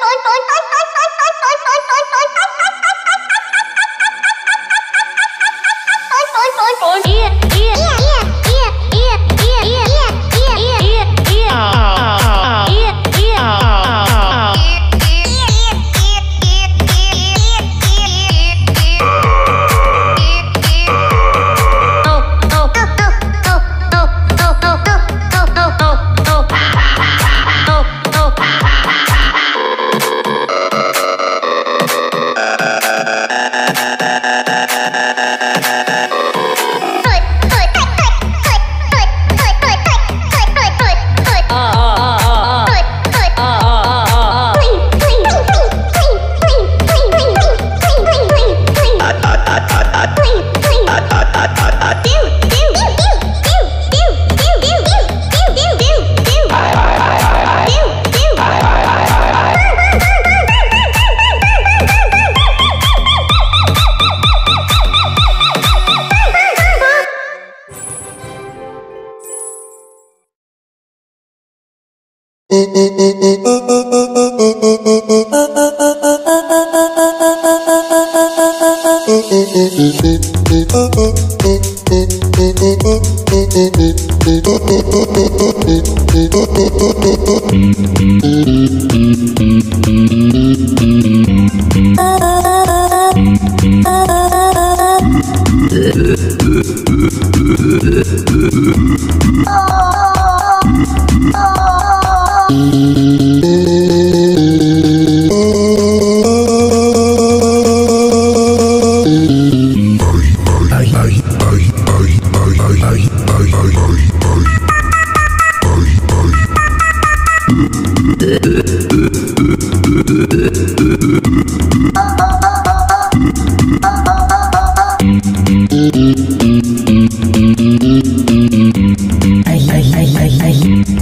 fine, fine, fine, fine. Mm-hmm. Uh, ahí.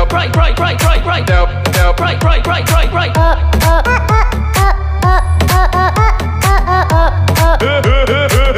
Right, right, right, right, right, right now, right, right, right, right, right, right. Uh, uh, uh, uh, uh, uh, uh, uh, uh, uh, uh.